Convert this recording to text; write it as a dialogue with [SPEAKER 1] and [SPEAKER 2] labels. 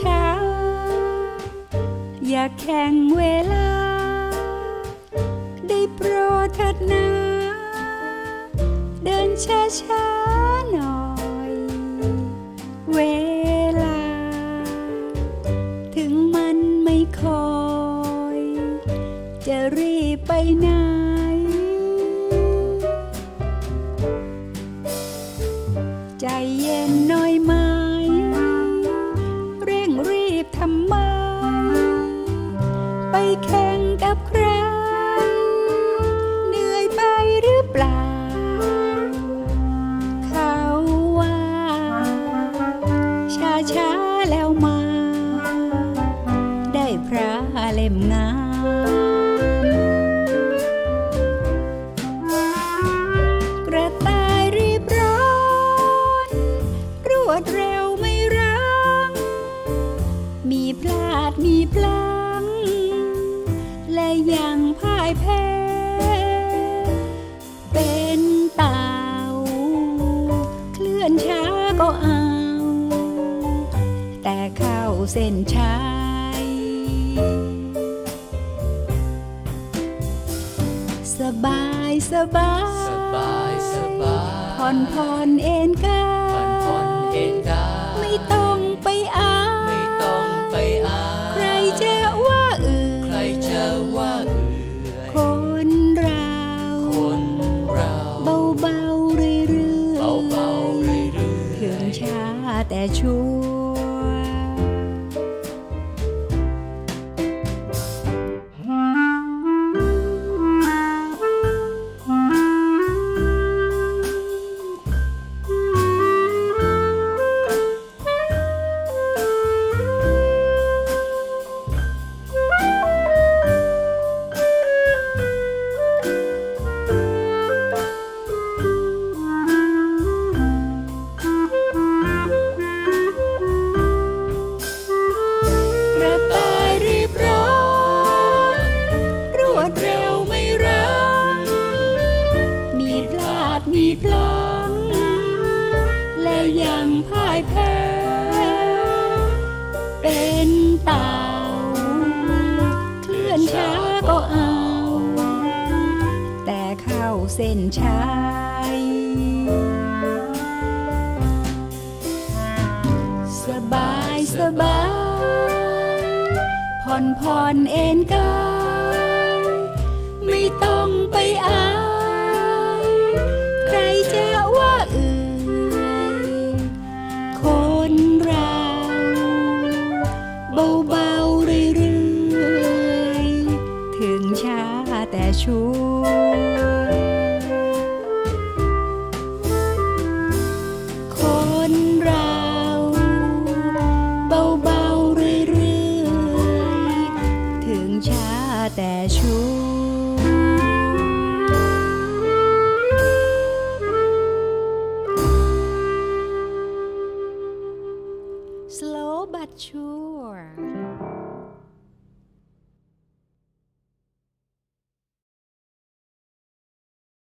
[SPEAKER 1] ช้า อย่าแข่งเวลา ได้โปรดเถิดนาเดินช้าช้าหน่อย เวลา ถึงมันไม่คอย จะรีบไปไหน แข่งกับใคร เหนื่อยไปหรือเปล่า เขาว่า ช้าช้าแล้วมา ได้พระเล่มงาม ยังพ่ายแพ้ เป็นเต่า เคลื่อนช้าก็เอา แต่เข้าเส้นชัยสบายสบาย
[SPEAKER 2] สบายสบาย
[SPEAKER 1] ผ่อนผ่อนเอ็นกา
[SPEAKER 2] ผ่
[SPEAKER 1] ถึงช้าแต่ชัว เส้นชัยสบายสบายผ่อนผ่อนเอ็นกายไม่ต้องไปอายใครจะว่าอื่นคนเราเบาเบาๆเรื่อยๆถึงช้าแต่ชัว